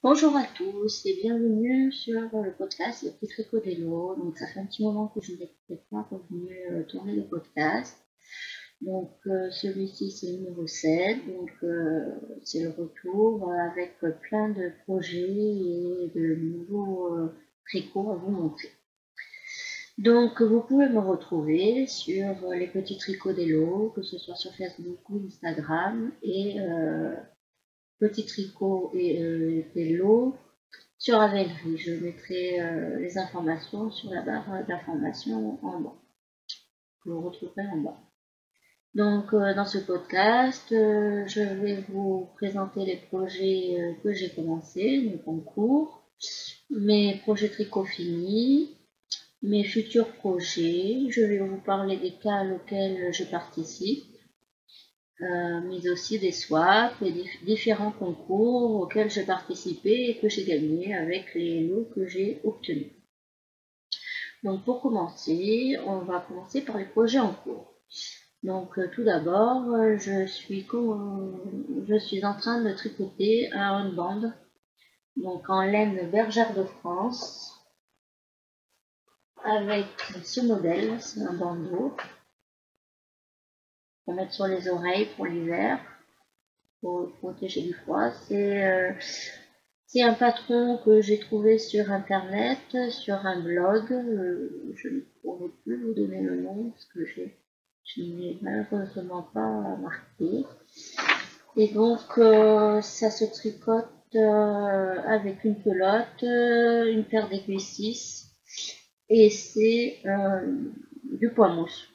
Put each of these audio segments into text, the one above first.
Bonjour à tous et bienvenue sur le podcast Le Petit Tricot d'Hello. Donc ça fait un petit moment que je n'étais pas revenu euh, tourner le podcast. Donc euh, celui-ci c'est le numéro 7, donc euh, c'est le retour avec plein de projets et de nouveaux tricots à vous montrer. Donc vous pouvez me retrouver sur les petits tricots d'Hello, que ce soit sur Facebook ou Instagram et petit tricot et euh, sur Ravelry. Je mettrai euh, les informations sur la barre d'information en bas. Vous retrouverez en bas. Donc euh, dans ce podcast, euh, je vais vous présenter les projets que j'ai commencés, donc en cours, mes projets tricot finis, mes futurs projets. Je vais vous parler des cas auxquels je participe euh, mais aussi des swaps et différents concours auxquels j'ai participé et que j'ai gagné avec les lots que j'ai obtenus. Donc pour commencer, on va commencer par les projets en cours. Donc euh, tout d'abord, je suis je suis en train de tricoter un bande donc en laine bergère de France avec ce modèle, c'est un bandeau mettre sur les oreilles pour l'hiver, pour protéger du froid. Euh, c'est un patron que j'ai trouvé sur internet, sur un blog. Euh, je ne pourrais plus vous donner le nom parce que je n'ai malheureusement pas marqué. Et donc euh, ça se tricote avec une pelote, une paire d'aiguilles 6 et c'est du poids mousse.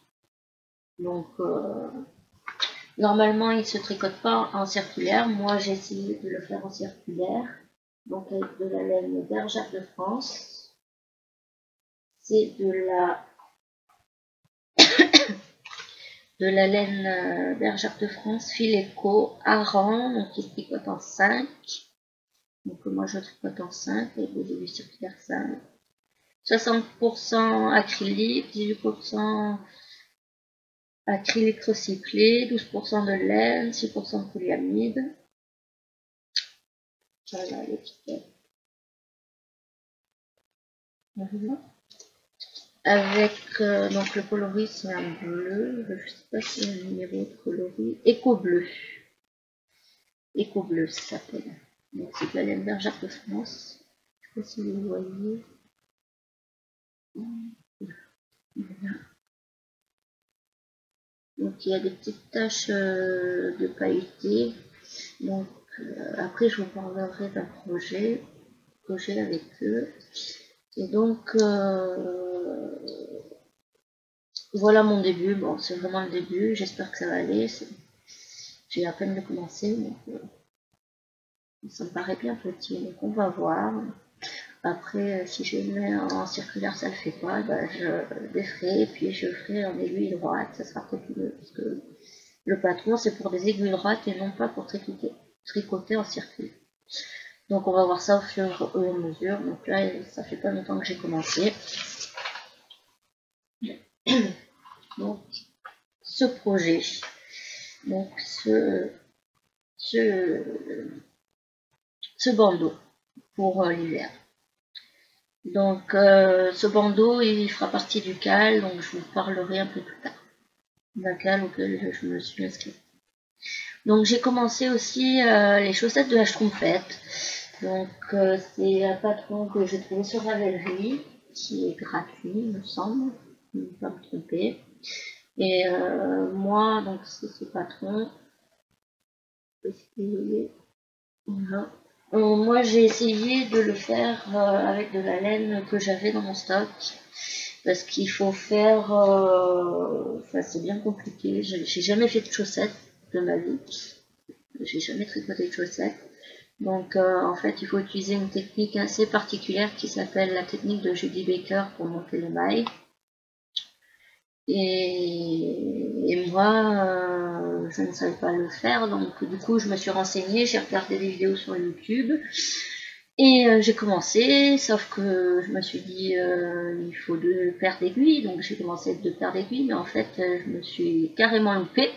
Donc, euh, normalement, il ne se tricote pas en circulaire. Moi, j'ai essayé de le faire en circulaire. Donc, avec de la laine bergère de France. C'est de la de la laine euh, bergère de France, Fileco, Aran, donc il se tricote en 5. Donc moi je tricote en 5 avec des aiguilles circulaires 5. 60% acrylique, 18% acrylique recyclé, 12% de laine, 6% de polyamide. Voilà l'étiquette. Avec euh, donc le coloris c'est un bleu, je sais pas si un numéro de coloris, éco bleu. Éco bleu ça s'appelle. Donc c'est de la laine bergère de France. Je sais pas si vous voyez. Voilà. Donc il y a des petites taches euh, de pailleté. Donc euh, après je vous parlerai d'un projet que j'ai avec eux. Et donc euh, voilà mon début. Bon c'est vraiment le début. J'espère que ça va aller. J'ai à peine de commencer. Donc, ça me paraît bien petit. Donc on va voir. Après, euh, si je mets en circulaire, ça ne le fait pas, bah, je défrais et puis je ferai en aiguille droite, ça sera peut-être parce que le patron c'est pour des aiguilles droites et non pas pour tricoter, tricoter en circuit. Donc on va voir ça au fur et à mesure. Donc là, ça fait pas longtemps que j'ai commencé. Donc, ce projet, donc ce, ce, ce bandeau pour euh, l'hiver. Donc euh, ce bandeau, il fera partie du cal, donc je vous parlerai un peu plus tard. D'un cal auquel je me suis inscrite. Donc j'ai commencé aussi euh, les chaussettes de la Schtroumpfette. Donc euh, c'est un patron que j'ai trouvé sur Ravelry, qui est gratuit, il me semble, je ne pas me tromper. Et moi, donc c'est ce patron. Voilà. Euh, moi, j'ai essayé de le faire euh, avec de la laine que j'avais dans mon stock. Parce qu'il faut faire... Euh, enfin, c'est bien compliqué. J'ai jamais fait de chaussettes de ma vie. J'ai jamais tricoté de chaussettes. Donc, en fait, il faut utiliser une technique assez particulière qui s'appelle la technique de Judy Baker pour monter les mailles. Et, et moi, je ne savais pas le faire. Donc du coup, je me suis renseignée, j'ai regardé des vidéos sur YouTube. Et euh, j'ai commencé, sauf que je me suis dit, euh, il faut deux paires d'aiguilles, donc j'ai commencé deux paires d'aiguilles, mais en fait, euh, je me suis carrément loupée,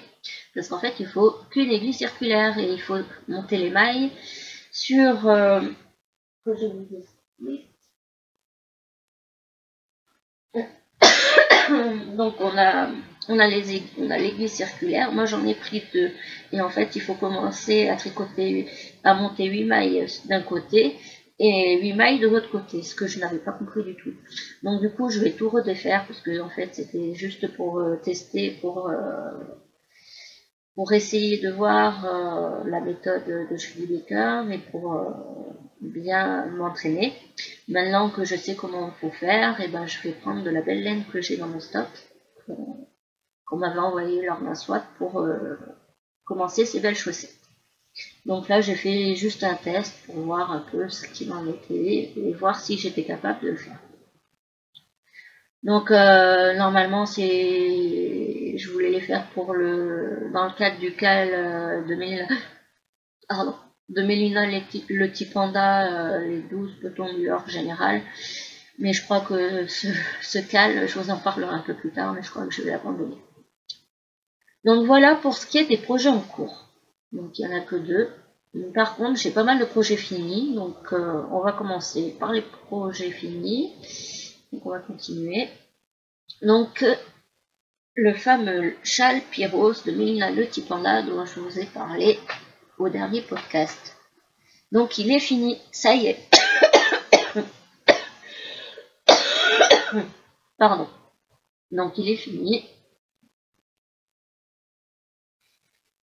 parce qu'en fait, il faut qu'une aiguille circulaire, et il faut monter les mailles sur. Donc on a on a l'aiguille circulaire. Moi j'en ai pris deux et en fait il faut commencer à tricoter à monter 8 mailles d'un côté et 8 mailles de l'autre côté, ce que je n'avais pas compris du tout. Donc du coup je vais tout redéfaire parce que en fait c'était juste pour euh, tester pour euh, pour essayer de voir euh, la méthode de Julie Baker, mais pour euh, bien m'entraîner. Maintenant que je sais comment il faut faire, et eh ben, je vais prendre de la belle laine que j'ai dans mon stock, qu'on m'avait envoyé lors d'un SWAT pour euh, commencer ces belles chaussettes. Donc là, j'ai fait juste un test pour voir un peu ce qu'il en était et voir si j'étais capable de le faire. Donc normalement, c'est je voulais les faire pour le dans le cadre du cal euh, de, mes, pardon, de Mélina le, le petit panda, euh, les 12 petons du général général. Mais je crois que ce, cal, je vous en parlerai un peu plus tard, mais je crois que je vais l'abandonner. Donc voilà pour ce qui est des projets en cours. Donc il n'y en a que deux. Par contre, j'ai pas mal de projets finis, donc euh, on va commencer par les projets finis. Donc on va continuer. Donc le fameux châle Pyros de Mélina Le Tipanda dont je vous ai parlé au dernier podcast. Donc il est fini, ça y est. Pardon. Donc il est fini.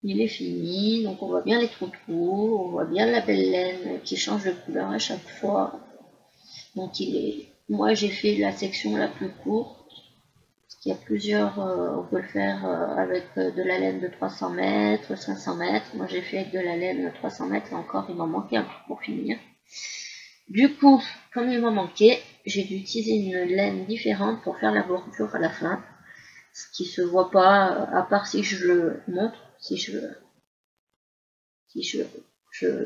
Il est fini, donc on voit bien les trous trous, on voit bien la belle laine qui change de couleur à chaque fois. Donc il est. Moi j'ai fait la section la plus courte il y a plusieurs, euh, on peut le faire euh, avec euh, de la laine de 300 mètres, 500 mètres. Moi j'ai fait avec de la laine de 300 mètres et encore il m'en manquait un peu pour finir. Du coup, comme il m'en manquait, j'ai dû utiliser une laine différente pour faire la bordure à la fin. Ce qui se voit pas, à part si je le montre, si je,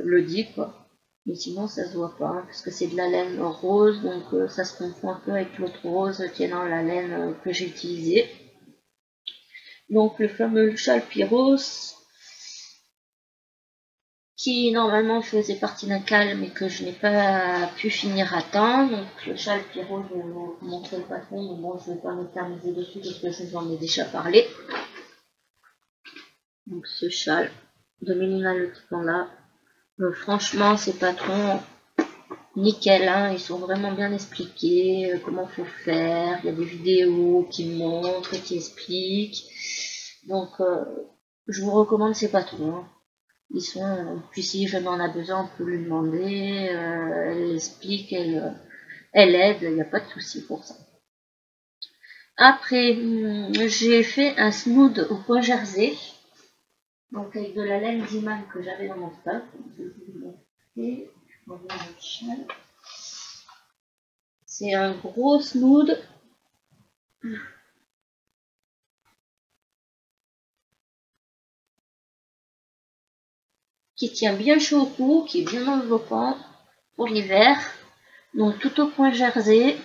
le dis quoi. Mais sinon, ça se voit pas, parce que c'est de la laine rose, donc euh, ça se confond un peu avec l'autre rose qui est dans la laine euh, que j'ai utilisée. Donc le fameux châle pyros, qui normalement faisait partie d'un cal, mais que je n'ai pas pu finir à temps. Donc le châle pyros, je vais vous montrer le patron, mais bon, je ne vais pas m'éterniser dessus parce que je vous en ai déjà parlé. Donc ce châle de Mélina le là euh, franchement, ces patrons, nickel, hein, ils sont vraiment bien expliqués, euh, comment faut faire, il y a des vidéos qui montrent, qui expliquent. Donc, euh, je vous recommande ces patrons. Hein. Ils sont, puis si je n'en ai besoin, on peut lui demander, elle explique, elle, elle aide, il n'y a pas de souci pour ça. Après, hum, j'ai fait un snood au point jersey. Donc avec de la laine d'imam que j'avais dans mon stock. C'est un gros snood. qui tient bien chaud au cou, qui est bien enveloppant pour l'hiver. Donc tout au point jersey.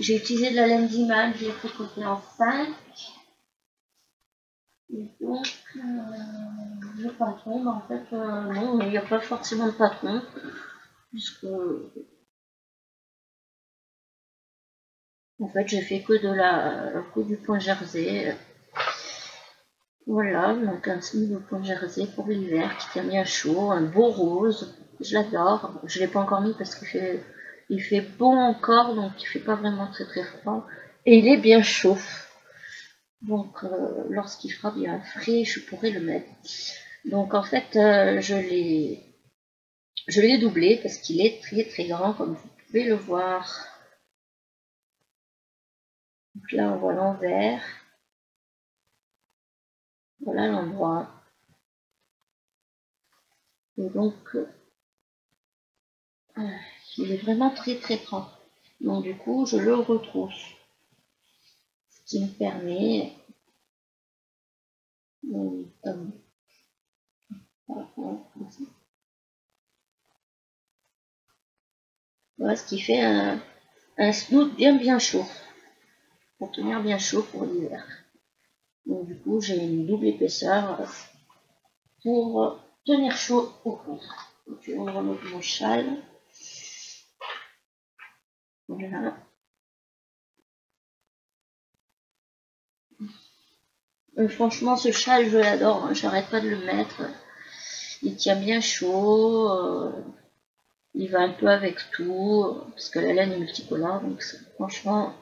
J'ai utilisé de la laine d'imam, j'ai fait côté en 5. Donc, euh, le patron, bah, en fait, euh, non, il n'y a pas forcément de patron, puisque, en fait, j'ai fait que de la, du point jersey. Voilà, donc un de point jersey pour l'hiver qui tient bien chaud, un beau rose, je l'adore. Je l'ai pas encore mis parce qu'il fait, il fait bon encore, donc il fait pas vraiment très très froid. Et il est bien chaud. Donc, euh, lorsqu'il fera bien frais, je pourrai le mettre. Donc, en fait, euh, je l'ai je l'ai doublé parce qu'il est très très grand, comme vous pouvez le voir. Donc là, on voit l'envers. Voilà l'endroit. Et donc, euh, il est vraiment très très grand. Donc, du coup, je le retrousse qui me permet voilà ce qui fait un, un snoot bien bien chaud. Pour tenir bien chaud pour l'hiver. Donc du coup j'ai une double épaisseur pour tenir chaud au cou donc je vais remettre mon châle. Voilà. Euh, franchement, ce châle, je l'adore. Hein. J'arrête pas de le mettre. Il tient bien chaud. Euh, il va un peu avec tout. Parce que la laine est multicolore. Donc, franchement.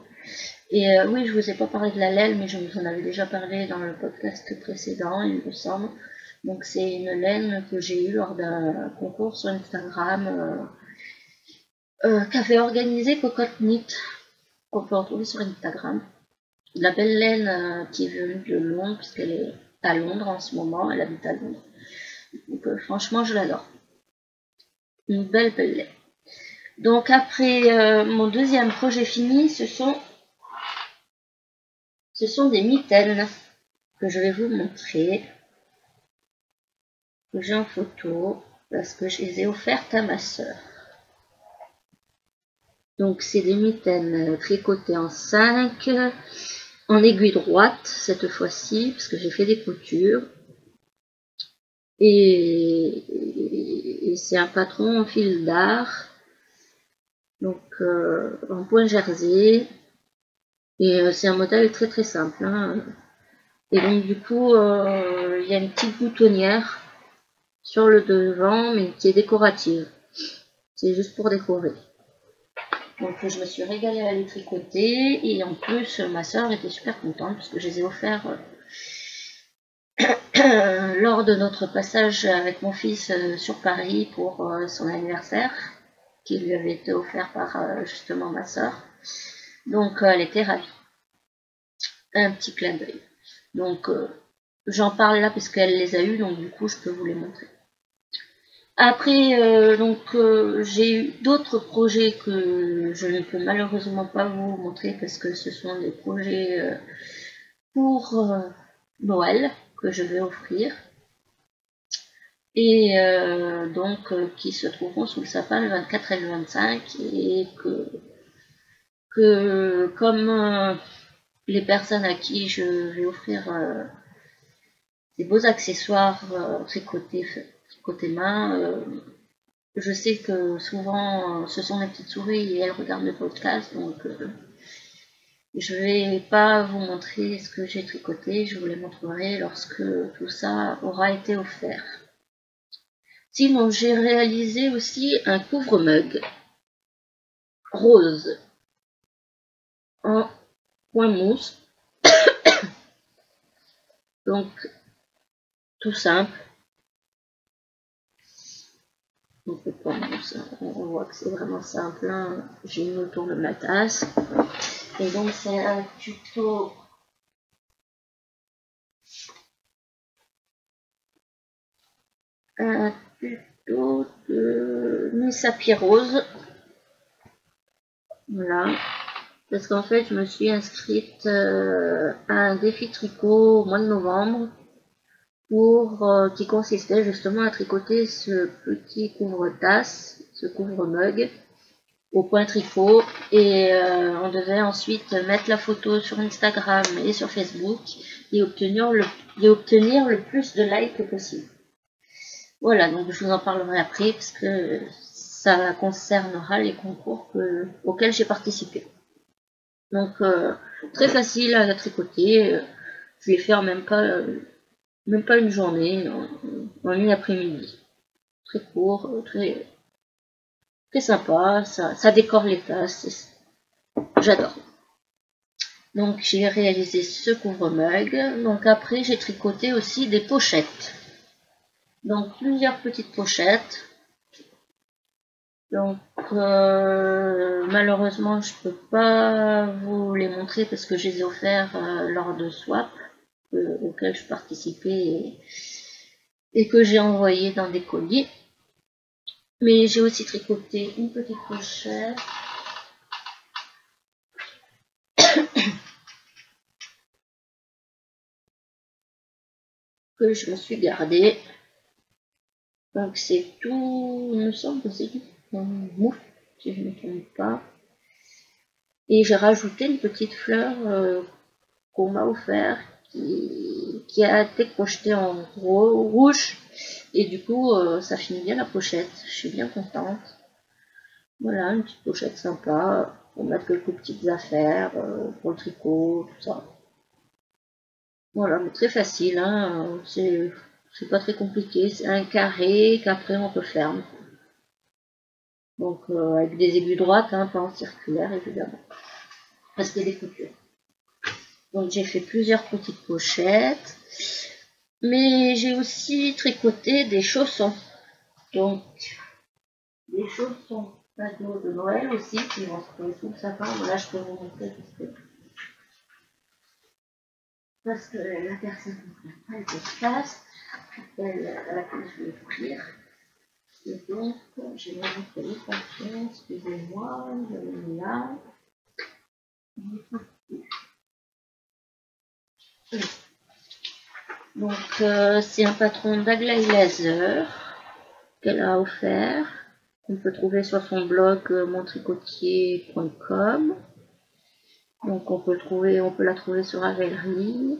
Et euh, oui, je vous ai pas parlé de la laine, mais je vous en avais déjà parlé dans le podcast précédent, il me semble. Donc, c'est une laine que j'ai eue lors d'un concours sur Instagram. qu'avait organisé Cocotte Knit. Qu'on peut retrouver sur Instagram la belle laine euh, qui est venue de Londres, puisqu'elle est à Londres en ce moment, elle habite à Londres. Donc euh, franchement, je l'adore. Une belle belle laine. Donc après euh, mon deuxième projet fini, ce sont, ce sont des mitaines que je vais vous montrer. Que j'ai en photo parce que je les ai offertes à ma soeur. Donc c'est des mitaines tricotées en 5 en aiguille droite cette fois-ci, parce que j'ai fait des coutures. Et, c'est un patron en fil d'art, donc euh, en point jersey. Et euh, c'est un modèle très très simple. Hein. Et donc du coup, euh, il y a une petite boutonnière sur le devant, mais qui est décorative. C'est juste pour décorer. Donc je me suis régalée à les tricoter et en plus ma soeur était super contente parce que je les ai offerts euh, lors de notre passage avec mon fils euh, sur Paris pour euh, son anniversaire qui lui avait été offert par justement ma soeur. Donc elle était ravie. Un petit clin d'œil. Donc j'en parle là parce qu'elle les a eus donc du coup je peux vous les montrer. Après, euh, donc euh, j'ai eu d'autres projets que je ne peux malheureusement pas vous montrer parce que ce sont des projets euh, pour Noël que je vais offrir. Et donc qui se trouveront sous le sapin le 24 et le 25 et que, que comme les personnes à qui je vais offrir des beaux accessoires tricotés côté main. Euh, je sais que souvent ce sont des petites souris et elles regardent le podcast, donc euh, je vais pas vous montrer ce que j'ai tricoté, je vous les montrerai lorsque tout ça aura été offert. Sinon, j'ai réalisé aussi un couvre-mug rose en point mousse. Donc, tout simple. On voit que c'est vraiment simple. J'ai une autour de ma tasse. Et donc c'est un tuto un tuto de Nissa Rose. Voilà. Parce qu'en fait, je me suis inscrite euh, à un défi tricot au mois de novembre pour euh, qui consistait justement à tricoter ce petit couvre-tasse, ce couvre-mug au point tricot et euh, on devait ensuite mettre la photo sur Instagram et sur Facebook et obtenir le, et obtenir le plus de likes possible. Voilà, donc je vous en parlerai après parce que ça concernera les concours auxquels j'ai participé. Donc euh, très facile à tricoter, je vais faire même pas même pas une journée, en, une après-midi. Très court, très, très sympa, ça, ça décore les tasses, j'adore. Donc j'ai réalisé ce couvre-mug. Donc après j'ai tricoté aussi des pochettes. Donc plusieurs petites pochettes. Donc euh, malheureusement je peux pas vous les montrer parce que je les ai offerts euh, lors de swap. Euh, auquel je participais et, que j'ai envoyé dans des colliers. Mais j'ai aussi tricoté une petite pochette. que je me suis gardée. Donc c'est tout, il me semble que c'est du mouf, si je ne me trompe pas. Et j'ai rajouté une petite fleur euh, qu'on m'a offert qui, a été projeté en rouge. Et du coup, euh, ça finit bien la pochette. Je suis bien contente. Voilà, une petite pochette sympa. pour mettre quelques petites affaires, euh, pour le tricot, tout ça. Voilà, mais très facile, hein, c'est pas très compliqué, c'est un carré qu'après on referme. Donc euh, avec des aiguilles droites, hein, pas en circulaire évidemment, parce qu'il y des coutures. Donc j'ai fait plusieurs petites pochettes, mais j'ai aussi tricoté des chaussons. Donc des chaussons cadeaux de Noël aussi qui vont se trouver sous le sapin. Je peux vous montrer parce que la personne ne comprend pas l'espace elle, à laquelle je vais offrir. Et donc, vais montrer les fonctions, excusez-moi, je vais mis là. Donc, euh, c'est un patron d'Aglaé Laser qu'elle a offert. On peut trouver sur son blog euh, montricotier.com. Donc on peut trouver, on peut la trouver sur Ravelry.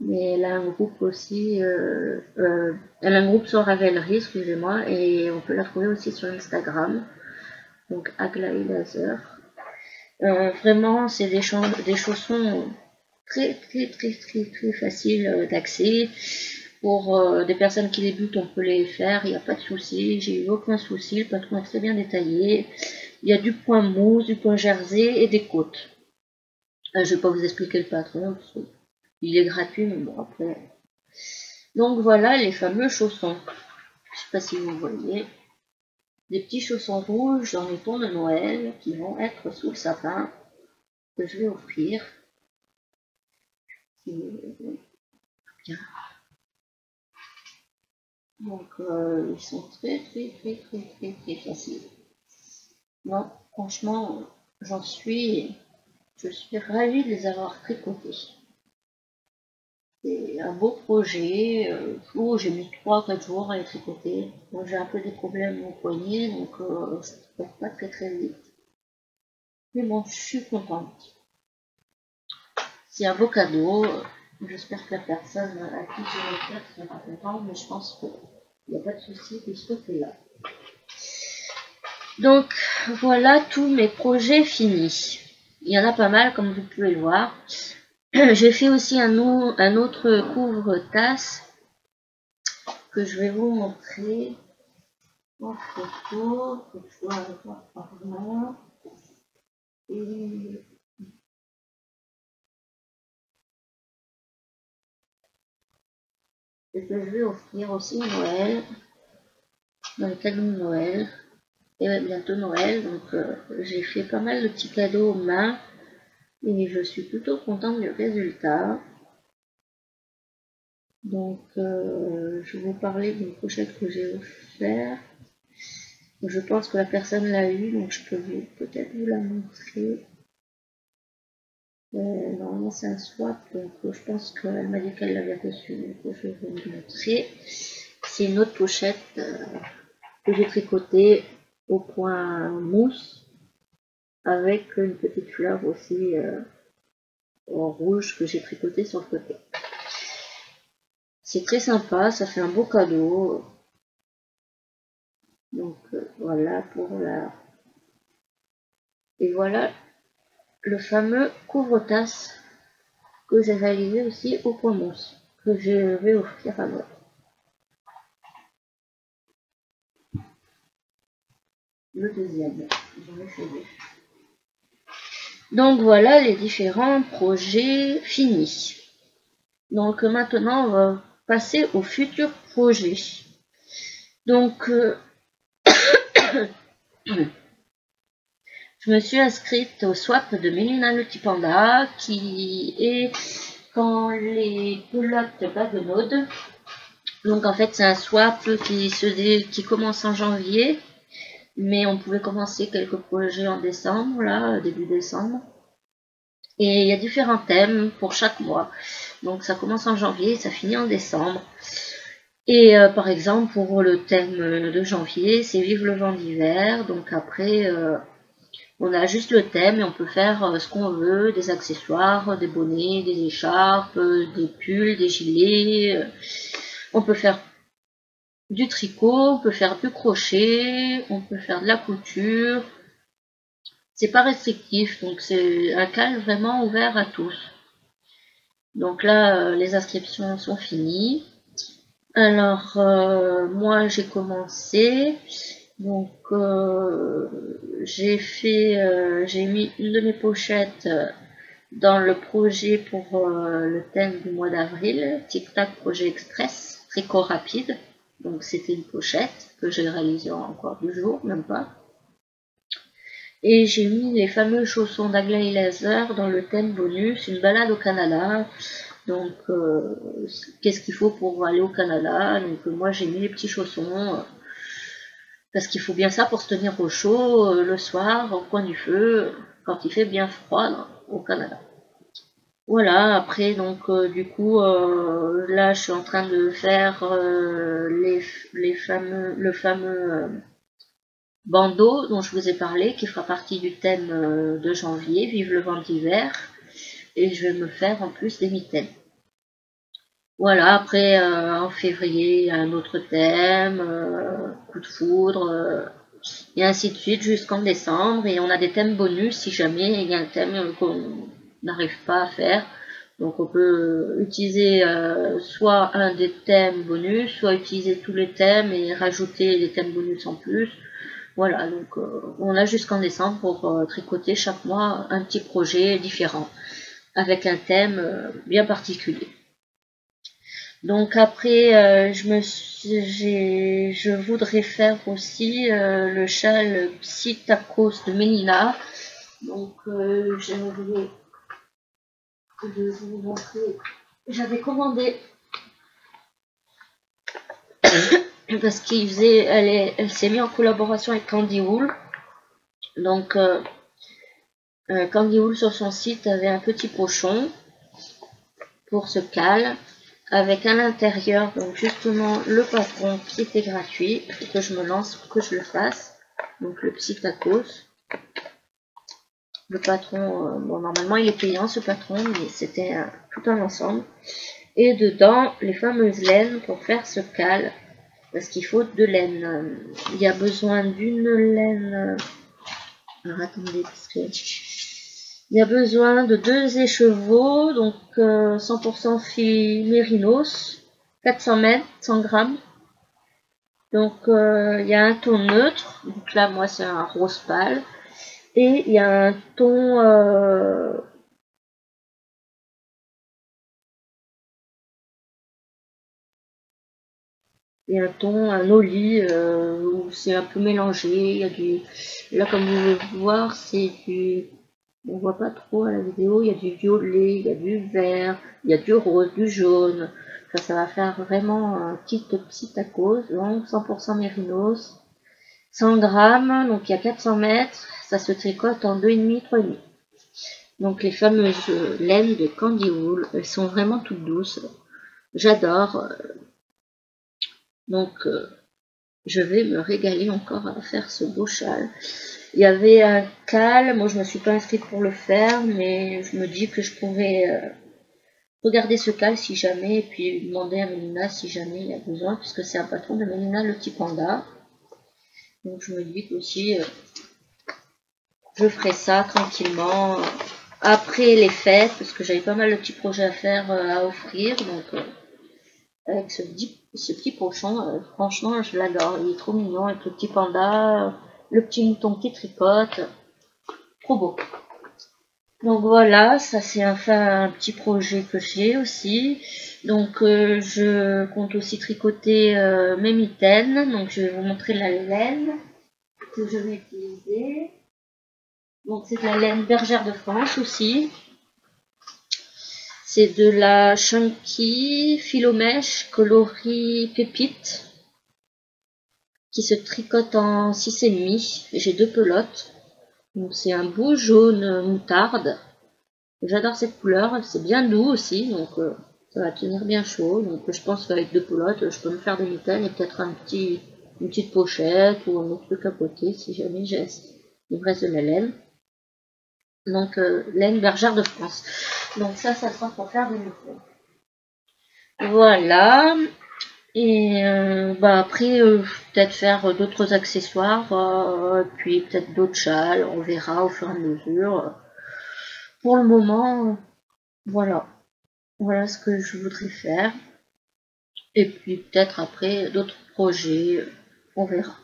Mais elle a un groupe aussi, euh, euh, elle a un groupe sur Ravelry, excusez-moi, et on peut la trouver aussi sur Instagram. Donc Aglaé Laser. vraiment, c'est des chaussons très très très très très faciles d'accès. Pour euh, des personnes qui débutent, on peut les faire, il n'y a pas de souci, j'ai eu aucun souci, le patron est très bien détaillé. Il y a du point mousse, du point jersey et des côtes. Euh, je ne vais pas vous expliquer le patron, il est gratuit, mais bon après. Donc voilà les fameux chaussons. Je sais pas si vous voyez. Des petits chaussons rouges dans les tons de Noël qui vont être sous le sapin que je vais offrir. Donc, euh, ils sont très, très, très, très, très, très faciles. Non, franchement, j'en suis, je suis ravie de les avoir tricotés. C'est un beau projet. Euh, oh, j'ai mis 3-4 jours à les tricoter. J'ai un peu des problèmes au poignet, donc euh, ça ne pas très très vite. Mais bon, je suis contente. C'est un beau cadeau. J'espère que la personne à qui je vais faire sera contente, mais je pense qu'il n'y a pas de souci de ce côté-là. Donc voilà tous mes projets finis. Il y en a pas mal comme vous pouvez le voir. J'ai fait aussi un, autre couvre-tasse que je vais vous montrer en photo. Et que je vais offrir aussi Noël, dans les cadeaux de Noël, et bientôt Noël, donc euh, j'ai fait pas mal de petits cadeaux aux mains, et je suis plutôt contente du résultat. Donc euh, je vais vous parler d'une pochette que j'ai offert. Je pense que la personne l'a eu, donc je peux peut-être vous la montrer. Euh, normalement, c'est un swap, donc euh, je pense qu'elle m'a dit qu'elle l'avait reçu, donc je vais vous montrer. C'est une autre pochette euh, que j'ai tricotée au point mousse avec une petite fleur aussi en rouge que j'ai tricoté sur le côté. C'est très sympa, ça fait un beau cadeau. Donc voilà pour la... Et voilà le fameux couvre-tasse que j'ai réalisé aussi au mousse, que je vais offrir à moi. Le deuxième. Donc voilà les différents projets finis. Donc maintenant on va passer au futur projet. Donc euh, je me suis inscrite au swap de Mélina le panda qui est quand les pelotes baguenaudes. Donc en fait c'est un swap qui, commence en janvier, mais on pouvait commencer quelques projets en décembre, là, début décembre. Et il y a différents thèmes pour chaque mois. Donc ça commence en janvier ça finit en décembre. Et euh, par exemple pour le thème de janvier, c'est Vive le vent d'hiver. Donc après... Euh, on a juste le thème et on peut faire euh, ce qu'on veut, des accessoires, des bonnets, des écharpes, euh, des pulls, des gilets. Euh. On peut faire du tricot, on peut faire du crochet, on peut faire de la couture. c'est pas restrictif, donc c'est un cal vraiment ouvert à tous. Donc là, les inscriptions sont finies. Alors, moi, j'ai commencé. Donc, j'ai fait, j'ai mis une de mes pochettes dans le projet pour euh, le thème du mois d'avril, Tic Tac Projet Express, tricot rapide. Donc c'était une pochette que j'ai réalisée en encore deux jours, même pas. Et j'ai mis les fameux chaussons d'Aglaé Laser dans le thème bonus, une balade au Canada. Donc euh, qu'est-ce qu'il faut pour aller au Canada? Donc moi j'ai mis les petits chaussons. Euh, parce qu'il faut bien ça pour se tenir au chaud le soir, au coin du feu, quand il fait bien froid au Canada. Voilà, après, donc, euh, du coup, euh, là, je suis en train de faire euh, le fameux bandeau dont je vous ai parlé, qui fera partie du thème de janvier, Vive le vent d'hiver. Et je vais me faire en plus des mitaines. Voilà, après, en février, un autre thème, coup de foudre, et ainsi de suite jusqu'en décembre. Et on a des thèmes bonus si jamais il y a un thème qu'on n'arrive pas à faire. Donc on peut utiliser euh, soit un des thèmes bonus, soit utiliser tous les thèmes et rajouter les thèmes bonus en plus. Voilà, donc euh, on a jusqu'en décembre pour euh, tricoter chaque mois un petit projet différent avec un thème bien particulier. Donc après, je me je voudrais faire aussi le châle Psytacos de Mélina. Donc j'aimerais je vous montrer. J'avais commandé parce qu'il faisait, elle, s'est mise en collaboration avec Candy Wool. Donc euh, euh, Candy Wool sur son site avait un petit pochon pour ce cal avec à l'intérieur donc justement le patron qui était gratuit que je me lance que je le fasse donc le petit tacos le patron, euh, bon normalement il est payant ce patron, mais c'était tout un ensemble. Et dedans, les fameuses laines pour faire ce cal, parce qu'il faut de laine. Il y a besoin d'une laine... Alors attendez. Il y a besoin de deux écheveaux, donc 100% euh, fil mérinos, 400 mètres, 100 grammes. Donc euh, il y a un ton neutre, donc là moi c'est un rose pâle. Et il y a un ton euh, a un ton, un oli euh, où c'est un peu mélangé. Il y a du, là comme vous pouvez voir, c'est du, on voit pas trop à la vidéo. Il y a du violet, il y a du vert, il y a du rose, du jaune. Ça, ça va faire vraiment un petit petit tacos, donc 100% mérinos. 100 grammes, donc il y a 400 mètres, ça se tricote en 2,5, 3,5. Donc les fameuses laines de Candy Wool, elles sont vraiment toutes douces. J'adore. Donc euh, je vais me régaler encore à faire ce beau châle. Il y avait un cal, moi je me suis pas inscrite pour le faire, mais je me dis que je pourrais euh, regarder ce cal si jamais, et puis demander à Mélina si jamais il y a besoin, puisque c'est un patron de Mélina le petit panda. Donc je me dis aussi, euh, je ferai ça tranquillement après les fêtes, parce que j'avais pas mal de petits projets à faire, euh, à offrir. Donc euh, avec ce petit, ce petit pochon, franchement je l'adore. Il est trop mignon avec le petit panda, le petit mouton qui tricote. Trop beau. Donc voilà, ça c'est enfin un petit projet que j'ai aussi. Donc euh, je compte aussi tricoter euh, mes mitaines. Donc je vais vous montrer la laine que je vais utiliser. Donc c'est de la laine bergère de France aussi. C'est de la chunky philomèche coloris pépite qui se tricote en 6,5. J'ai deux pelotes. Donc c'est un beau jaune moutarde. J'adore cette couleur, c'est bien doux aussi, donc euh, ça va tenir bien chaud. Donc je pense qu'avec deux pelotes, je peux me faire des mitaines et peut-être un petit, une petite pochette ou un autre truc à côté si jamais j'ai il reste de la laine. Donc euh, laine bergère de France. Donc ça, ça sera pour faire des mitaines. Voilà. Et bah après, peut-être faire d'autres accessoires, puis peut-être d'autres châles, on verra au fur et à mesure. Pour le moment, voilà. Voilà ce que je voudrais faire. Et puis peut-être après d'autres projets, on verra.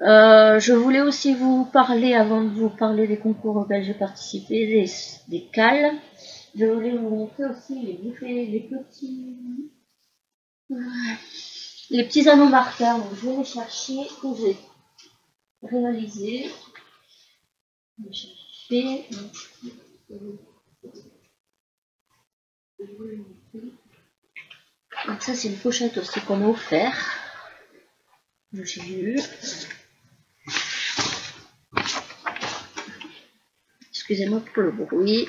Euh, je voulais aussi vous parler, avant de vous parler des concours auxquels j'ai participé, des, des cales. Je voulais vous montrer aussi les, les petits les petits anneaux marqueurs. Donc, je vais les chercher que j'ai réalisé. J'ai fait. Donc ça c'est une pochette aussi qu'on m'a offert. J'ai eu. Excusez-moi pour le bruit.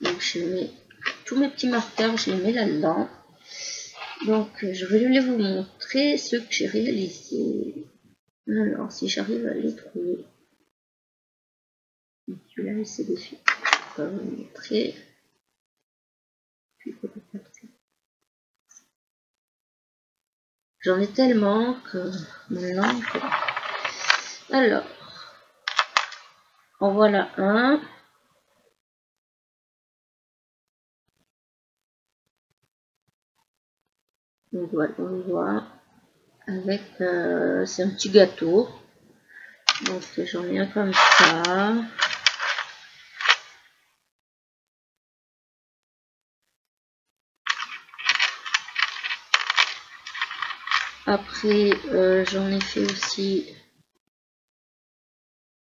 Donc je mets tous mes petits marqueurs, je les mets là-dedans. Donc je voulais vous montrer ce que j'ai réalisé. Alors si j'arrive à les trouver. Celui-là c'est dessus. Je vais vous montrer. J'en ai tellement que maintenant. Alors, en voilà un. Donc voilà, on voit avec euh, c'est un petit gâteau. Donc j'en ai un comme ça. Après, euh, j'en ai fait aussi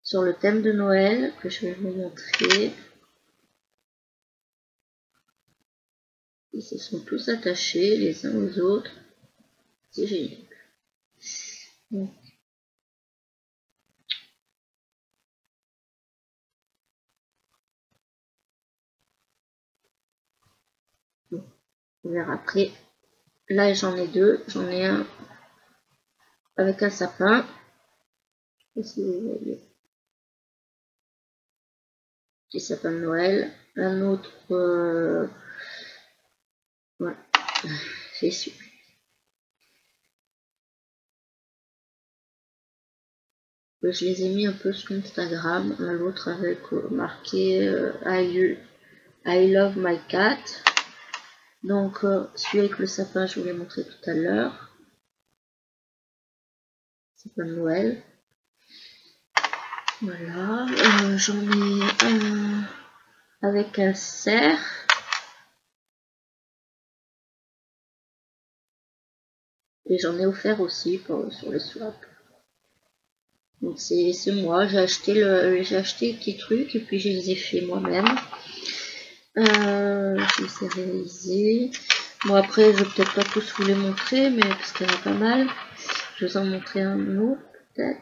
sur le thème de Noël que je vais vous montrer. Ils se sont tous attachés les uns aux autres. C'est génial. On verra après. Là, j'en ai deux. J'en ai un avec un sapin. Si vous voyez. Petit sapin de Noël. Un autre. Euh. C'est super. Je les ai mis un peu sur Instagram. L'autre avec euh, marqué euh, I, love my cat. Donc, euh, celui avec le sapin, je vous l'ai montré tout à l'heure. Sapin de Noël. Voilà. J'en ai un avec un cerf. Et j'en ai offert aussi sur le swap. Donc c'est moi, j'ai acheté le j'ai acheté petits trucs et puis je les ai fait moi-même. Euh, je les ai réalisés. Bon après je vais peut-être pas tous vous les montrer, mais parce qu'il y en a pas mal. Je vais en montrer un autre peut-être.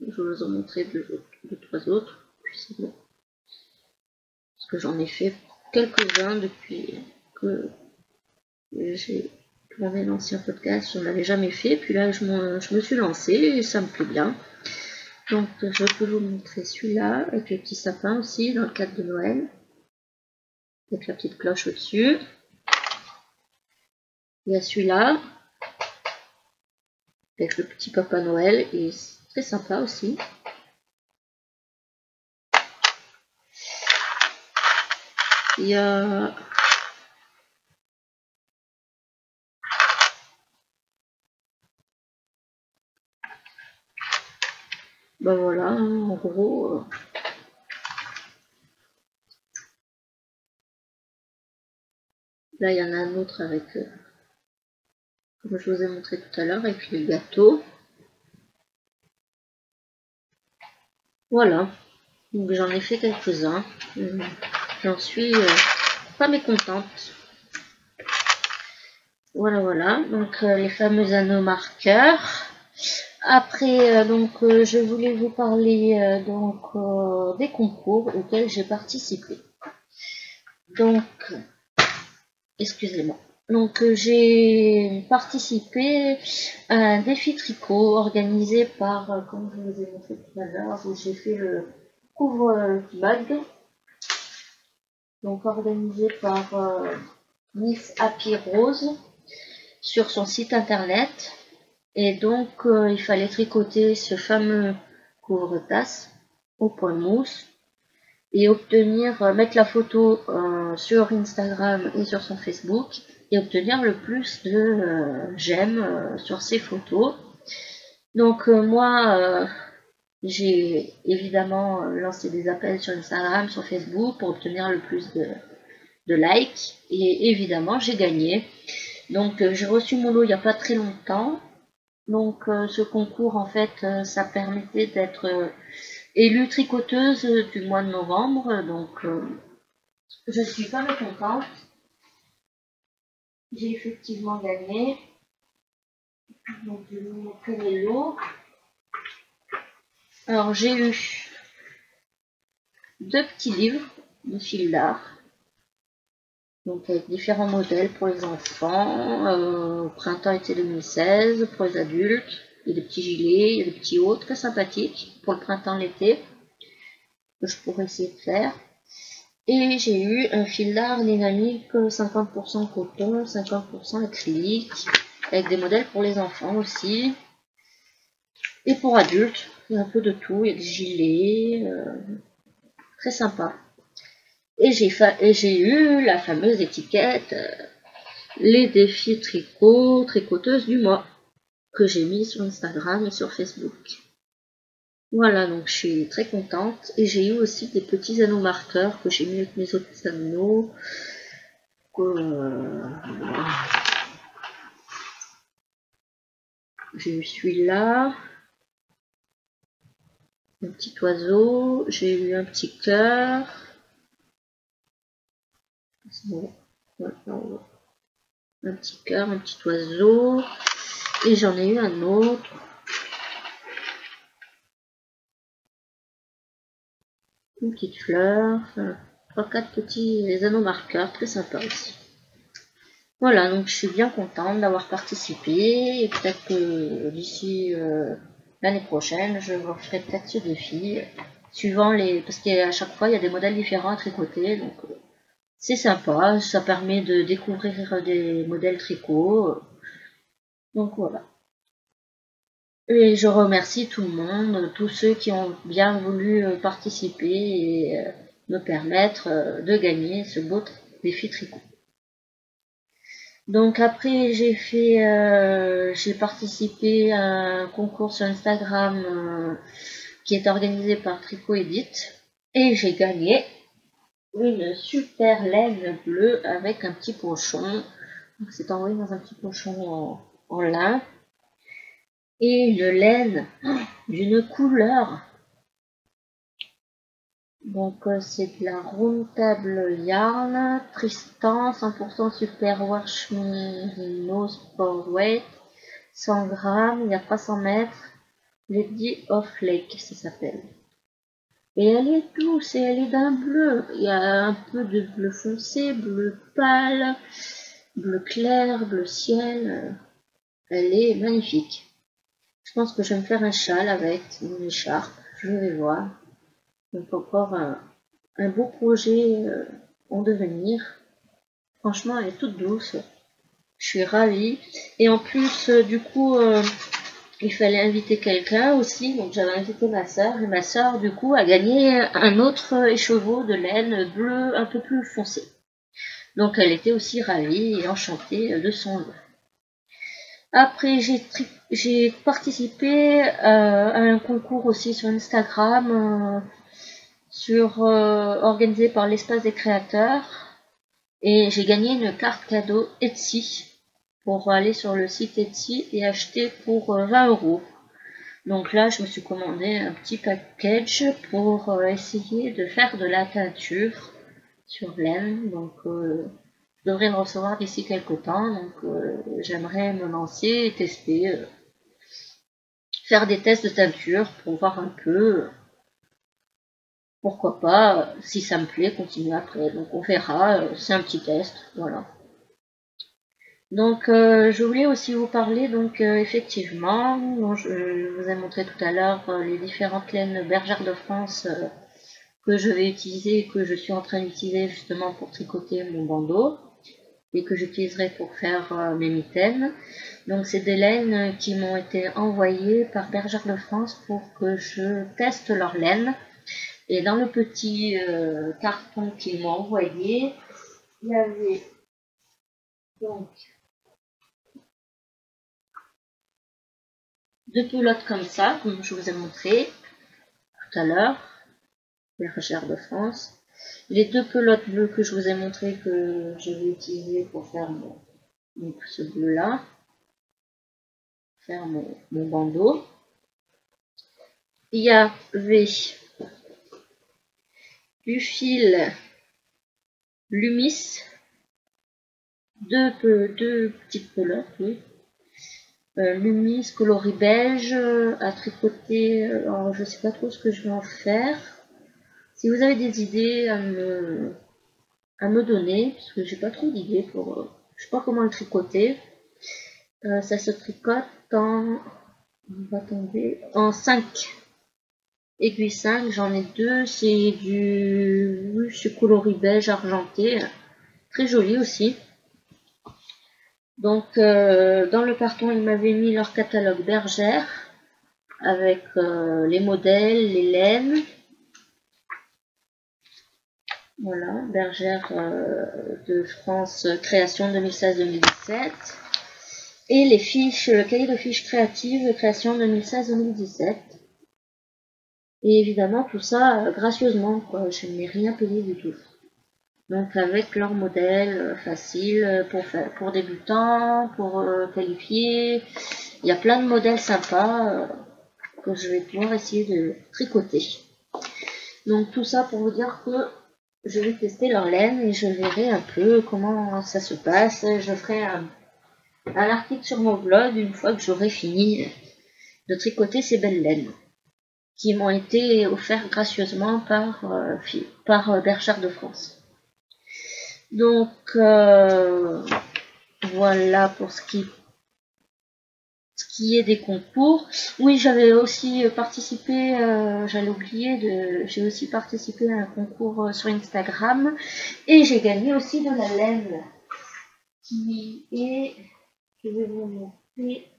Je vais vous en montrer deux, deux trois autres, puis c'est bon. Parce que j'en ai fait quelques-uns depuis que j'ai tourné l'ancien podcast, je l'avais jamais fait, puis là je, je me suis lancée et ça me plaît bien. Donc je peux vous montrer celui-là avec le petit sapin aussi dans le cadre de Noël. Avec la petite cloche au-dessus. Il y a celui-là avec le petit papa Noël et c'est très sympa aussi. Il y a Ben voilà, en gros. Euh, là, il y en a un autre avec, euh, comme je vous ai montré tout à l'heure, avec le gâteau. Voilà. Donc j'en ai fait quelques-uns. Euh, j'en suis pas mécontente. Voilà, voilà. Donc les fameux anneaux marqueurs. Après, euh, donc, euh, je voulais vous parler euh, donc des concours auxquels j'ai participé. Donc, excusez-moi. Donc, j'ai participé à un défi tricot organisé par, comme je vous ai montré tout à l'heure, où j'ai fait le couvre bag. donc organisé par Miss Happy Rose sur son site internet. Et donc, il fallait tricoter ce fameux couvre-tasse au point mousse et obtenir, mettre la photo sur Instagram et sur son Facebook et obtenir le plus de j'aime sur ses photos. Donc moi, j'ai évidemment lancé des appels sur Instagram, sur Facebook pour obtenir le plus de, likes. Et évidemment, j'ai gagné. Donc euh, j'ai reçu mon lot il n'y a pas très longtemps. Donc euh, ce concours, en fait, euh, ça permettait d'être élue tricoteuse du mois de novembre. Donc je suis pas contente. J'ai effectivement gagné. Donc je vais vous montrer les. Alors j'ai eu deux petits livres de fil d'art. Donc avec différents modèles pour les enfants, euh, printemps-été 2016, pour les adultes, il y a des petits gilets, il y a des petits hauts très sympathiques pour le printemps-l'été que je pourrais essayer de faire. Et j'ai eu un fil d'art dynamique 50% coton, 50% acrylique, avec des modèles pour les enfants aussi. Et pour adultes, il y a un peu de tout, il y a des gilets, euh, très sympa. Et j'ai eu la fameuse étiquette euh, les défis tricot, tricoteuses du mois que j'ai mis sur Instagram et sur Facebook. Voilà, donc je suis très contente. Et j'ai eu aussi des petits anneaux marqueurs que j'ai mis avec mes autres anneaux. Euh, j'ai eu celui-là un petit oiseau, j'ai eu un petit cœur. Un petit cœur, un petit oiseau. Et j'en ai eu un autre. Une petite fleur. Enfin, trois, quatre petits anneaux marqueurs, très sympa aussi. Voilà, donc je suis bien contente d'avoir participé. Et peut-être que d'ici euh, l'année prochaine, je ferai peut-être ce défi, suivant les... Parce qu'à chaque fois, il y a des modèles différents à tricoter, donc euh, c'est sympa, ça permet de découvrir des modèles tricot. Donc voilà. Et je remercie tout le monde, tous ceux qui ont bien voulu euh, participer et euh, me permettre de gagner ce beau défi tricot. Donc après j'ai fait, euh, j'ai participé à un concours sur Instagram euh, qui est organisé par Tricot Edit et j'ai gagné une super laine bleue avec un petit pochon. C'est envoyé dans un petit pochon en lin. Et une laine d'une couleur. Donc euh, c'est de la table yarn, Tristan, 100% super wash merino sport weight, 100 grammes, il y a 300 mètres, Lady of Lake ça s'appelle. Et elle est douce et elle est d'un bleu, il y a un peu de bleu foncé, bleu pâle, bleu clair, bleu ciel, elle est magnifique. Je pense que je vais me faire un châle avec une écharpe, je vais voir. Donc encore un, beau projet euh, en devenir. Franchement, elle est toute douce. Je suis ravie. Et en plus, euh, du coup, euh, il fallait inviter quelqu'un aussi. Donc j'avais invité ma soeur. Et ma soeur, du coup, a gagné un autre écheveau de laine bleu un peu plus foncé. Donc elle était aussi ravie et enchantée de son lot. Après, j'ai participé à un concours aussi sur Instagram sur euh, organisé par l'espace des créateurs et j'ai gagné une carte cadeau Etsy pour aller sur le site Etsy et acheter pour 20 euh, euros. Donc là, je me suis commandé un petit package pour euh, essayer de faire de la teinture sur laine. Donc, je devrais le recevoir d'ici quelques temps. Donc, j'aimerais me lancer et tester, faire des tests de teinture pour voir un peu pourquoi pas, si ça me plaît, continuer après. Donc on verra, euh, c'est un petit test, voilà. Donc euh, je voulais aussi vous parler, donc euh, effectivement, je, vous ai montré tout à l'heure les différentes laines bergères de France que je vais utiliser, que je suis en train d'utiliser justement pour tricoter mon bandeau et que j'utiliserai pour faire euh, mes mitaines. Donc c'est des laines qui m'ont été envoyées par Bergère de France pour que je teste leur laine. Et dans le petit euh, carton qu'ils m'ont envoyé, il y avait donc deux pelotes comme ça, comme je vous ai montré tout à l'heure, Bergère de France. Les deux pelotes bleues que je vous ai montré que je vais utiliser pour faire mon, ce bleu là, faire mon, bandeau. Il y avait du fil Lumis, deux, deux petites pelotes, oui. Euh, Lumis coloris beige à tricoter. Alors, je sais pas trop ce que je vais en faire. Si vous avez des idées à me, à me donner, parce que j'ai pas trop d'idées pour. Euh, je sais pas comment le tricoter. Euh, ça se tricote en. On va tomber en 5 aiguilles 5. J'en ai deux. C'est du. Oui, coloris beige argenté. Très joli aussi. Donc, euh, dans le carton, ils m'avaient mis leur catalogue bergère avec les modèles, les laines, voilà, bergère euh, de France création 2016-2017. Et les fiches, le cahier de fiches créatives création 2016-2017. Et évidemment, tout ça euh, gracieusement, quoi. Je n'ai rien payé du tout. Donc avec leur modèle euh, facile pour, faire, pour débutants, pour qualifier. Il y a plein de modèles sympas que je vais pouvoir essayer de tricoter. Donc tout ça pour vous dire que je vais tester leur laine et je verrai un peu comment ça se passe. Je ferai un, article sur mon blog une fois que j'aurai fini de tricoter ces belles laines qui m'ont été offertes gracieusement par, euh, par euh, de France. Donc euh, voilà pour ce qui qui est des concours. Oui, j'avais aussi participé, euh, j'allais oublier, j'ai aussi participé à un concours euh, sur Instagram et j'ai gagné aussi de la laine qui est, je vais vous montrer.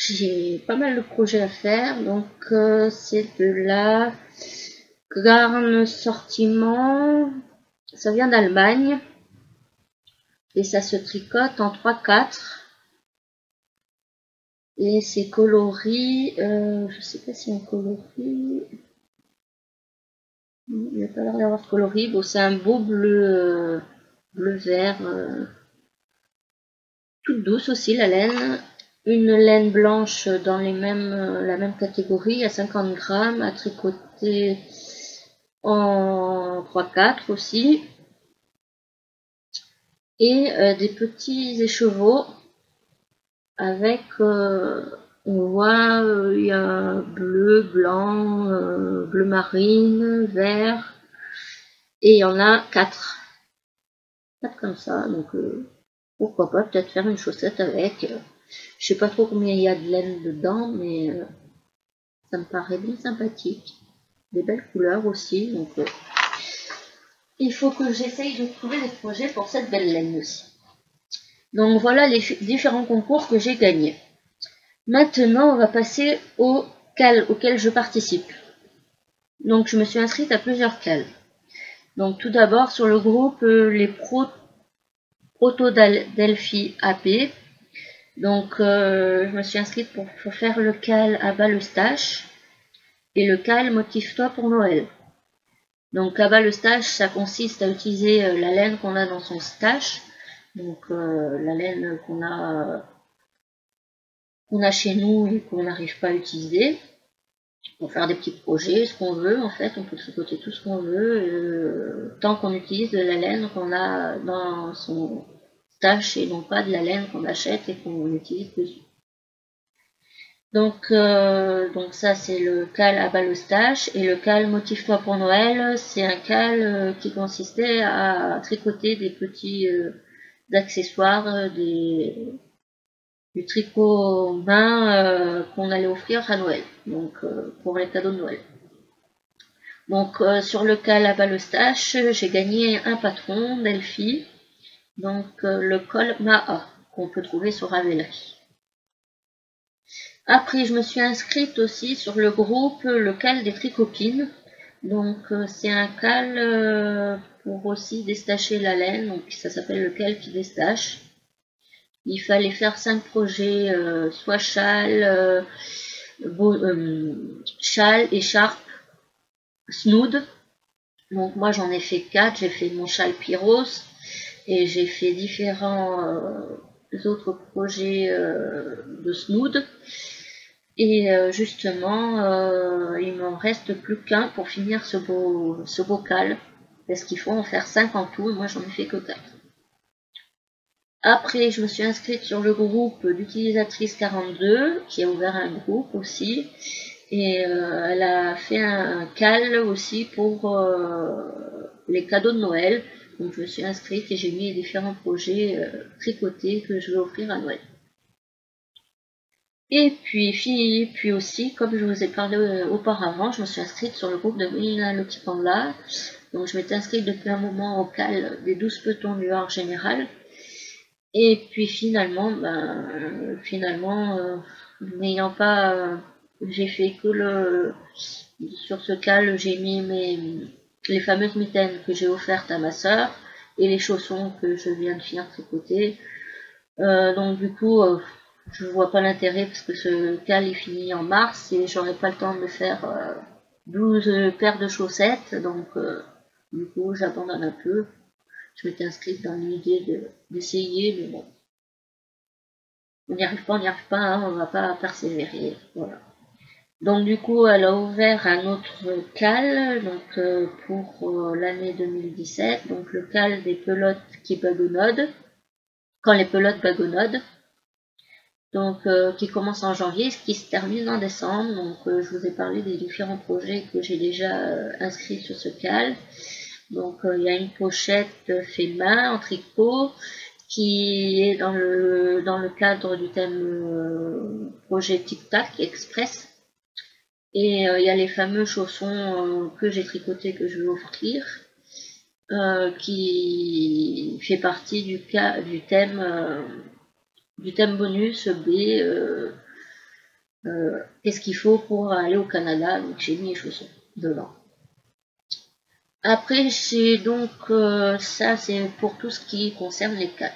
J'ai pas mal de projets à faire, donc euh, c'est de la garne sortiment ça vient d'Allemagne. Et ça se tricote en 3-4. Et c'est coloris. Euh, je sais pas si un coloris. Il n'y a pas l'air d'avoir coloris. Bon, c'est un beau bleu, euh, bleu vert. Euh, toute douce aussi la laine. Une laine blanche dans les mêmes, la même catégorie à 50 grammes à tricoter en 3-4 aussi. Et euh, des petits écheveaux avec, euh, on voit, euh, il y a bleu, blanc, bleu marine, vert, et il y en a 4. 4 comme ça, donc pourquoi pas peut-être faire une chaussette avec. Je sais pas trop combien il y a de laine dedans, mais ça me paraît bien sympathique des belles couleurs aussi. Donc, euh, il faut que j'essaye de trouver des projets pour cette belle laine aussi. Donc voilà les différents concours que j'ai gagnés. Maintenant, on va passer au cal auquel je participe. Donc je me suis inscrite à plusieurs cales. Donc tout d'abord sur le groupe euh, les Pro, Proto Delphi AP. Donc euh, je me suis inscrite pour, faire le cal à bas le stage et le cal motive-toi pour Noël. Donc là-bas, le stage, ça consiste à utiliser euh, la laine qu'on a dans son stage. Donc euh, la laine qu'on a, qu'on a chez nous et qu'on n'arrive pas à utiliser. Pour faire des petits projets, ce qu'on veut en fait, on peut tricoter tout ce qu'on veut, tant qu'on utilise de la laine qu'on a dans son et non pas de la laine qu'on achète et qu'on utilise dessus. Donc, euh, donc ça c'est le cal à balostage et le cal motive-toi pour Noël, c'est un cal euh, qui consistait à tricoter des petits euh, accessoires, des, du tricot main qu'on allait offrir à Noël, donc pour les cadeaux de Noël. Donc sur le cas la balestache, j'ai gagné un patron Delphi, donc le col Maha qu'on peut trouver sur Ravelry. Après, je me suis inscrite aussi sur le groupe Le Cal des Tricopines. Donc, euh, c'est un cal euh, pour aussi déstacher la laine. Donc, ça s'appelle le cal qui déstache. Il fallait faire cinq projets, euh, soit châle, châle, écharpe, snood. Donc, moi, j'en ai fait quatre. J'ai fait mon châle pyros et j'ai fait différents autres projets de snood. Et euh, justement, euh, il m'en reste plus qu'un pour finir ce beau, ce bocal. Parce qu'il faut en faire 5 en tout, moi j'en ai fait que 4. Après, je me suis inscrite sur le groupe d'utilisatrice 42, qui a ouvert un groupe aussi. Et euh, elle a fait un, cal aussi pour les cadeaux de Noël. Donc je me suis inscrite et j'ai mis différents projets tricotés que je vais offrir à Noël. Et puis, puis aussi, comme je vous ai parlé euh, auparavant, je me suis inscrite sur le groupe de Mélina Lotipanda. Donc, je m'étais inscrite depuis un moment au cal des 12 petons du Var général. Et puis, finalement, ben, finalement, euh, n'ayant pas, euh, j'ai fait que le, sur ce cal, j'ai mis mes, les fameuses mitaines que j'ai offertes à ma soeur et les chaussons que je viens de finir tricoter. Euh, donc, du coup, je vois pas l'intérêt parce que ce cal est fini en mars et j'aurai pas le temps de faire 12 euh, paires de chaussettes. Donc euh, du coup j'abandonne un peu. Je m'étais inscrite dans l'idée d'essayer mais bon. On n'y arrive pas on n'y arrive pas hein, on va pas persévérer voilà donc du coup elle a ouvert un autre cal donc euh, pour l'année 2017 donc le cal des pelotes qui bagonnodent quand les pelotes bagonnodent donc euh, qui commence en janvier, qui se termine en décembre. Donc euh, je vous ai parlé des différents projets que j'ai déjà euh, inscrits sur ce cal. Donc il y a une pochette fait main en tricot qui est dans le dans le cadre du thème projet Tic Tac Express. Et il y a les fameux chaussons que j'ai tricotés que je vais offrir. qui fait partie du, cas, du thème du thème bonus B, euh, euh, qu'est-ce qu'il faut pour aller au Canada, donc j'ai mis les chaussons dedans. Après, c'est donc euh, ça, c'est pour tout ce qui concerne les cas.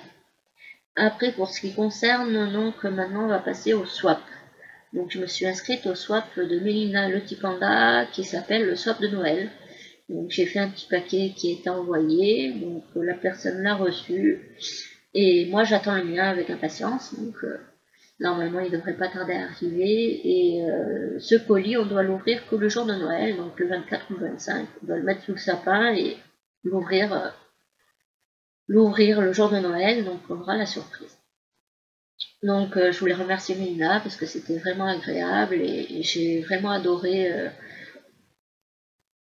Après, pour ce qui concerne, donc maintenant on va passer au swap. Donc je me suis inscrite au swap de Mélina Letipanda qui s'appelle le swap de Noël. Donc j'ai fait un petit paquet qui est envoyé, donc la personne l'a reçu. Et moi, j'attends le mien avec impatience. Donc, euh, normalement, il ne devrait pas tarder à arriver. Et euh, ce colis, on doit l'ouvrir que le jour de Noël, donc le 24 ou le 25. On doit le mettre sous le sapin et l'ouvrir euh, l'ouvrir le jour de Noël. Donc, on aura la surprise. Donc, je voulais remercier Mélina parce que c'était vraiment agréable et, j'ai vraiment adoré.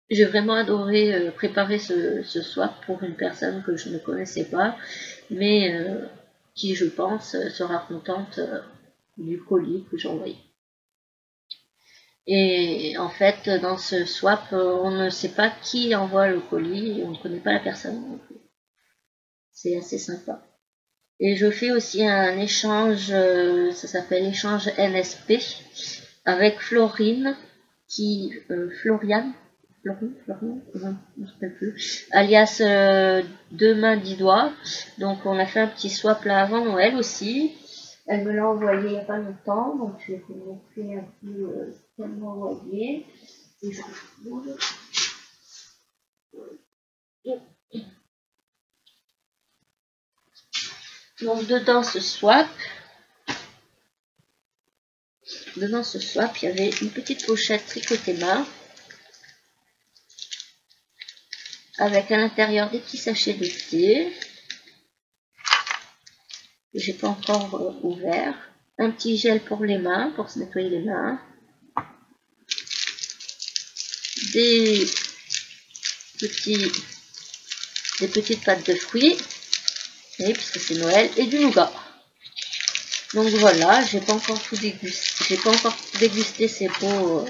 j'ai vraiment adoré préparer ce, ce swap pour une personne que je ne connaissais pas mais euh, qui, je pense, sera contente euh, du colis que j'ai envoyé. Et en fait, dans ce swap, euh, on ne sait pas qui envoie le colis, on ne connaît pas la personne C'est assez sympa. Et je fais aussi un échange, ça s'appelle échange NSP, avec Florine, qui, Floriane, alias euh, deux mains dix doigts. Donc on a fait un petit swap là avant Noël aussi. Elle me l'a envoyé il n'y a pas longtemps, donc je vais vous montrer un peu euh, ce qu'elle envoyé. Donc dedans ce swap, dedans ce swap, il y avait une petite pochette tricotée main. avec à l'intérieur des petits sachets de thé. Que j'ai pas encore euh, ouvert, un petit gel pour les mains, pour se nettoyer les mains, des petits des petites pâtes de fruits, puisque c'est Noël, et du nougat. Donc voilà, j'ai pas encore tout dégusté, j'ai pas encore dégusté ces beaux,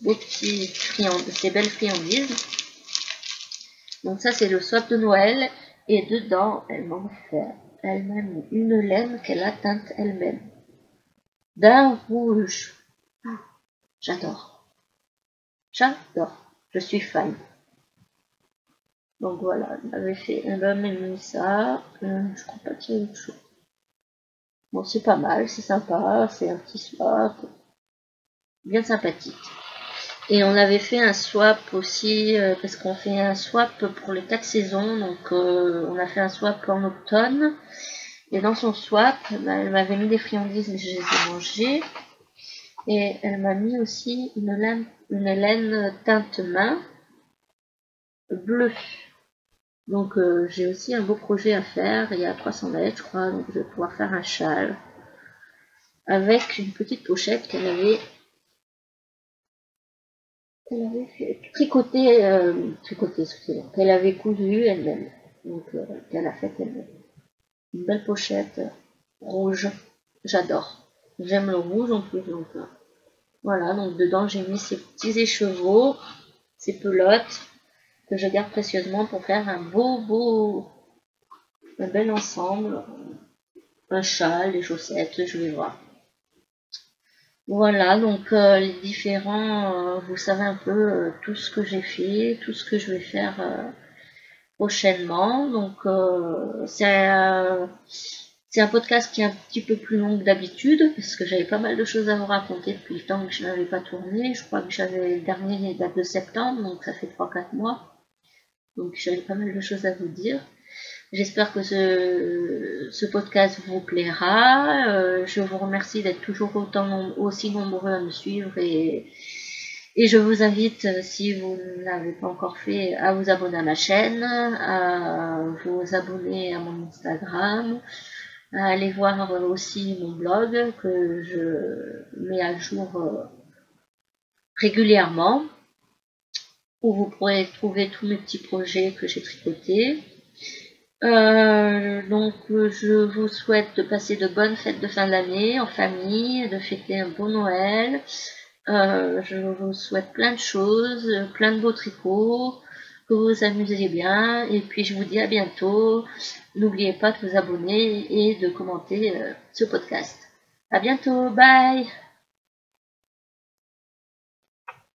beaux petits friandises, ces belles friandises. Donc ça c'est le swap de Noël et dedans elle m'en fait elle-même une laine qu'elle a teinte elle-même d'un rouge. Ah, j'adore. J'adore. Je suis fan. Donc voilà, elle m'avait fait, elle m'a mis ça. Euh, je crois pas qu'il y ait autre chose. Bon, c'est pas mal, c'est sympa, c'est un petit swap. Bien sympathique. Et on avait fait un swap aussi, euh, parce qu'on fait un swap pour les quatre saisons. Donc euh, on a fait un swap en automne. Et dans son swap, bah, elle m'avait mis des friandises, mais je les ai mangées. Et elle m'a mis aussi une laine, une laine teinte main bleue. Donc euh, j'ai aussi un beau projet à faire. Il y a 300 mètres, je crois. Donc je vais pouvoir faire un châle avec une petite pochette qu'elle avait fait tricoter, euh, tricoter, qu'elle avait cousu elle-même. Donc euh, qu'elle a fait elle-même. Une belle pochette rouge. J'adore. J'aime le rouge en plus. Donc voilà. Donc dedans j'ai mis ces petits écheveaux, ces pelotes que je garde précieusement pour faire un beau, beau, un bel ensemble. Un châle, des chaussettes, je vais voir. Voilà, donc euh, les différents, euh, vous savez un peu euh, tout ce que j'ai fait, tout ce que je vais faire prochainement. Donc c'est un podcast qui est un petit peu plus long que d'habitude, parce que j'avais pas mal de choses à vous raconter depuis le temps que je n'avais pas tourné. Je crois que j'avais le dernier date de septembre, donc ça fait 3-4 mois. Donc j'avais pas mal de choses à vous dire. J'espère que ce, podcast vous plaira. Euh, je vous remercie d'être toujours autant aussi nombreux à me suivre et, et je vous invite, si vous ne l'avez pas encore fait, à vous abonner à ma chaîne, à vous abonner à mon Instagram, à aller voir aussi mon blog que je mets à jour euh, régulièrement où vous pourrez trouver tous mes petits projets que j'ai tricotés. Euh, donc je vous souhaite de passer de bonnes fêtes de fin d'année en famille, de fêter un bon Noël. Euh, je vous souhaite plein de choses, plein de beaux tricots, que vous vous amusez bien. Et puis je vous dis à bientôt. N'oubliez pas de vous abonner et de commenter euh, ce podcast. À bientôt, bye